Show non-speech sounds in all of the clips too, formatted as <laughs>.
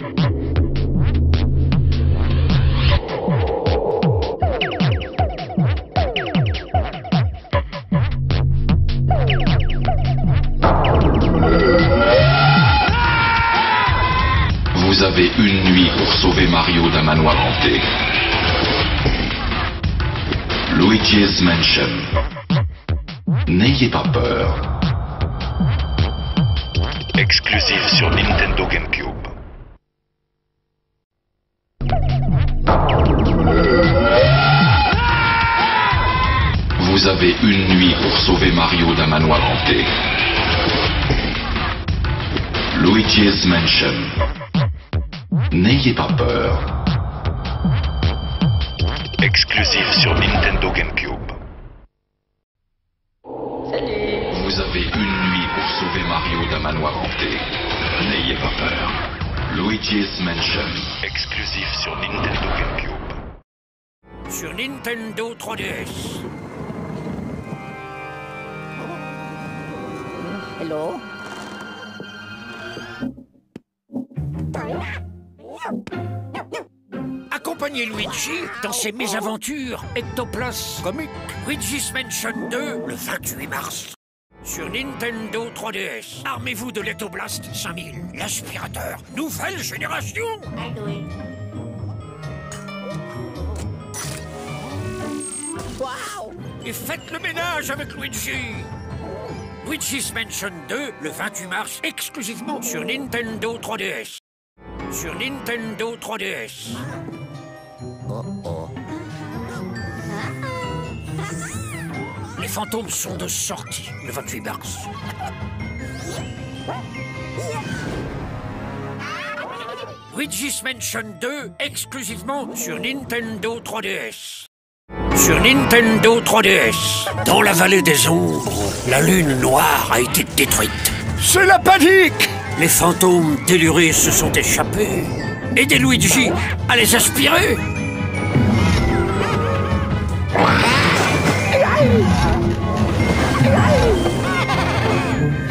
Vous avez une nuit pour sauver Mario d'un manoir hanté. Luigi's Mansion. N'ayez pas peur. Exclusive sur Nintendo GameCube. Vous avez une nuit pour sauver Mario d'un manoir hanté. Luigi's Mansion. N'ayez pas peur. Exclusive sur Nintendo GameCube. Vous avez une nuit pour sauver Mario d'un manoir hanté. N'ayez pas peur. Luigi's Mansion. Exclusif sur Nintendo GameCube. Sur Nintendo 3DS. Hello? Accompagnez Luigi dans ses mésaventures Ectoplas comiques. Luigi's Mansion 2, le 28 mars. Sur Nintendo 3DS. Armez-vous de l'Ectoblast 5000, l'aspirateur, nouvelle génération. Waouh Et faites le ménage avec Luigi. Luigi's Mansion 2, le 28 mars, exclusivement sur Nintendo 3DS. Sur Nintendo 3DS. Les fantômes sont de sortie le 28 mars. Luigi's Mansion 2, exclusivement sur Nintendo 3DS. Sur Nintendo 3DS, dans la vallée des ombres, la lune noire a été détruite. C'est la panique Les fantômes délurés se sont échappés. Aidez Luigi à les aspirer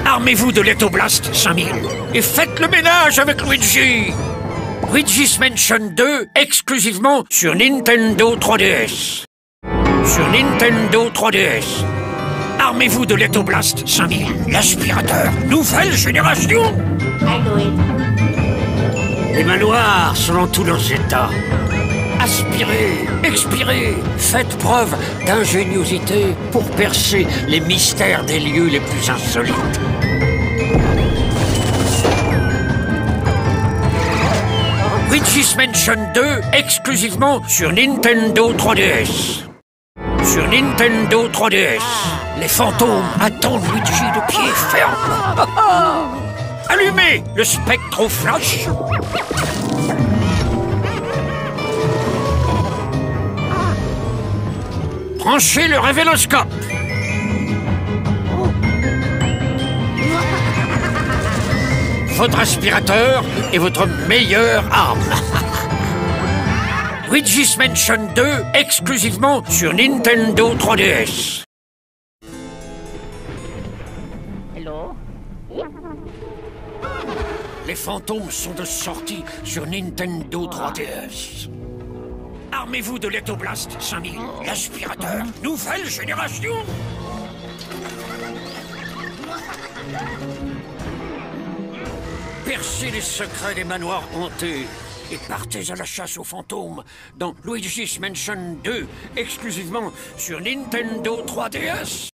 Armez-vous de l'Etoblast 5000 et faites le ménage avec Luigi Luigi's Mansion 2 exclusivement sur Nintendo 3DS. Sur Nintendo 3DS. Armez-vous de l'Etoblast 5000, l'aspirateur, nouvelle génération Les manoirs sont dans tous leurs états. Aspirez, expirez, faites preuve d'ingéniosité pour percer les mystères des lieux les plus insolites. Luigi's Mansion 2 exclusivement sur Nintendo 3DS. Sur Nintendo 3DS, les fantômes attendent Luigi de pied ferme. <laughs> Allumez le spectro-flash. Branchez le révéloscope. Votre aspirateur est votre meilleure arme. <laughs> Luigi's Mansion 2 exclusivement sur Nintendo 3DS. Hello? Les fantômes sont de sortie sur Nintendo 3DS. Armez-vous de l'Etoblast 5000, l'aspirateur, nouvelle génération Percez les secrets des manoirs hantés et partez à la chasse aux fantômes dans Luigi's Mansion 2, exclusivement sur Nintendo 3DS.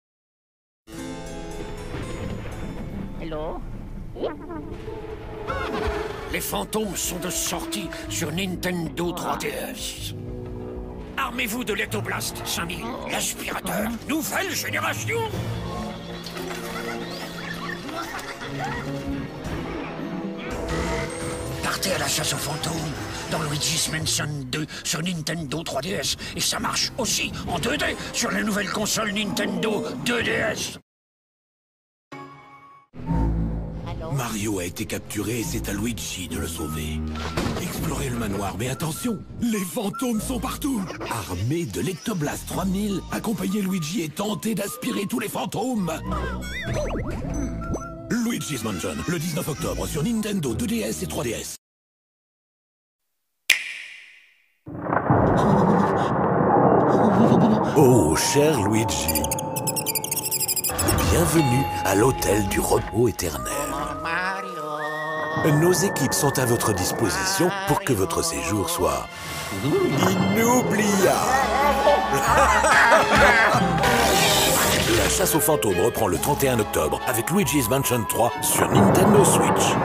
Hello? Les fantômes sont de sortie sur Nintendo 3DS. Armez-vous de l'Etoblast 5000, l'aspirateur, nouvelle génération Partez à la chasse aux fantômes dans Luigi's Mansion 2 sur Nintendo 3DS et ça marche aussi en 2D sur la nouvelle console Nintendo 2DS. Mario a été capturé et c'est à Luigi de le sauver. Explorez le manoir, mais attention, les fantômes sont partout. Armé de l'Ectoblast 3000, accompagnez Luigi et tentez d'aspirer tous les fantômes. Luigi's Mansion, le 19 octobre sur Nintendo 2DS et 3DS. Oh, cher Luigi. Bienvenue à l'hôtel du repos éternel. Nos équipes sont à votre disposition pour que votre séjour soit inoubliable. <laughs> La chasse aux fantômes reprend le 31 octobre avec Luigi's Mansion 3 sur Nintendo Switch.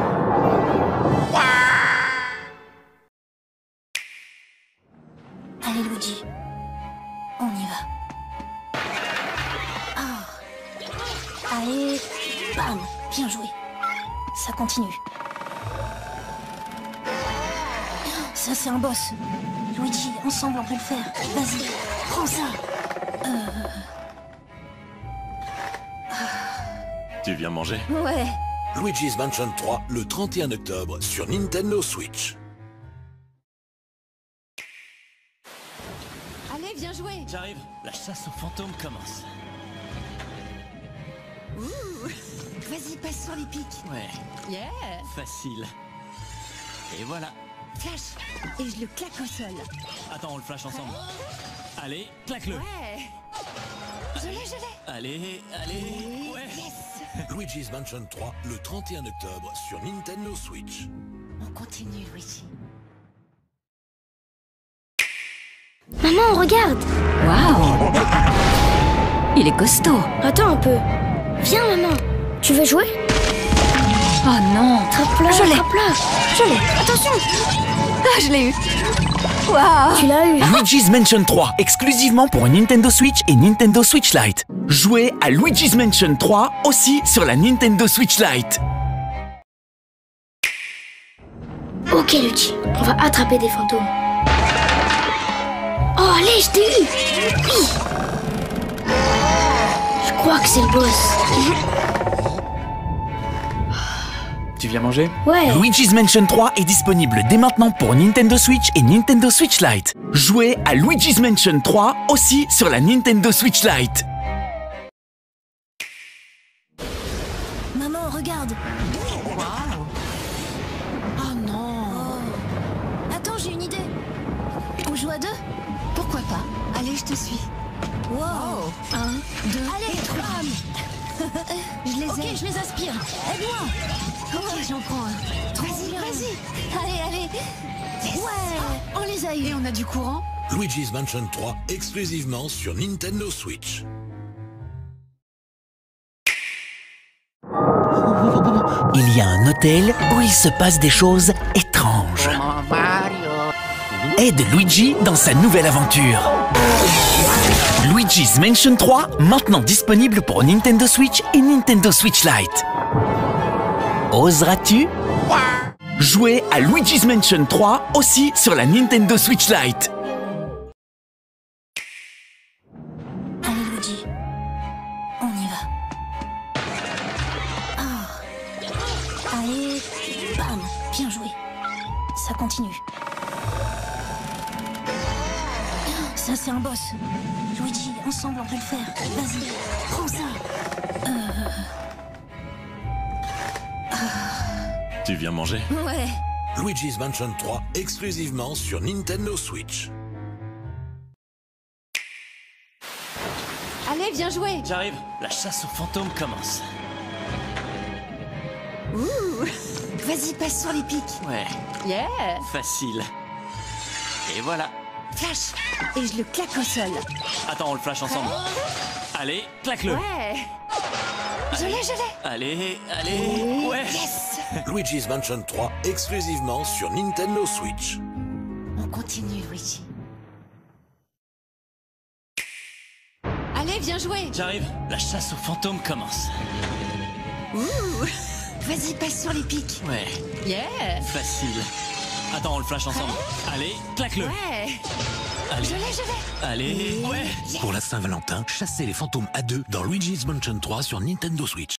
Continue. Ça, c'est un boss. Luigi, ensemble, on peut le faire. Vas-y, prends ça. Tu viens manger? Ouais. Luigi's Mansion 3 le 31 octobre sur Nintendo Switch. Allez, viens jouer. J'arrive, la chasse aux fantômes commence. Vas-y, passe sur les pics. Ouais, Yeah. facile. Et voilà. Flash. Et je le claque au sol. Attends, on le flash ensemble. Allez, claque-le. Ouais. Je l'ai, je l'ai. Allez, allez. Ouais. Yes. Luigi's Mansion 3 le 31 octobre sur Nintendo Switch. On continue, Luigi. Maman, regarde Waouh Il est costaud. Attends un peu. Viens, maman. Tu veux jouer? Oh non Attrape-la, Je l'ai. attrape-la. Je l'ai Attention Ah, je l'ai eu Waouh Tu l'as eu. Luigi's Mansion 3, exclusivement pour Nintendo Switch et Nintendo Switch Lite. Jouez à Luigi's Mansion 3 aussi sur la Nintendo Switch Lite. Ok, Luigi. On va attraper des fantômes. Oh, allez, je t'ai eu Oui Je crois que c'est le boss. Tu viens manger Ouais. Luigi's Mansion 3 est disponible dès maintenant pour Nintendo Switch et Nintendo Switch Lite. Jouez à Luigi's Mansion 3 aussi sur la Nintendo Switch Lite. Maman, regarde. Oh non. Attends, j'ai une idée. On joue à deux? Pourquoi pas? Allez, je te suis. Wow. Un, deux, Allez, bam <laughs> Je les ai. Ok, je les aspire. Aide-moi. Ok, j'en prends un. Vas-y, vas-y. Allez, allez. Ouais, on les a eu. Et on a du courant Luigi's Mansion 3 exclusivement sur Nintendo Switch. Il y a un hôtel où il se passe des choses étranges. Aide Luigi dans sa nouvelle aventure. Luigi's Mansion 3, maintenant disponible pour Nintendo Switch et Nintendo Switch Lite. Oseras-tu Jouer à Luigi's Mansion 3 aussi sur la Nintendo Switch Lite? Allez, Luigi. On y va. Ah. Allez. Bien joué. Ça continue. Ça, c'est un boss. Luigi, ensemble, on peut le faire. Vas-y, prends ça. Tu viens manger? Ouais. Luigi's Mansion 3 exclusivement sur Nintendo Switch. Allez, viens jouer. J'arrive, la chasse aux fantômes commence. Vas-y, passe sur les pics. Ouais, Yeah. facile. Et voilà. Flash. Et je le claque au sol. Attends, on le flash ensemble. Allez, claque-le. Ouais. Je l'ai, je l'ai. Allez, allez. Ouais. Yes. Luigi's Mansion 3 exclusivement sur Nintendo Switch. On continue, Luigi. Allez, viens jouer. J'arrive, la chasse aux fantômes commence. Vas-y, passe sur les pics. Ouais, Yeah. facile. Attends, on le flash ensemble. Allez, claque-le. Ouais. Allez, Je l'ai, je l'ai. allez. Ouais. Pour la Saint-Valentin, chassez les fantômes à deux dans Luigi's Mansion 3 sur Nintendo Switch.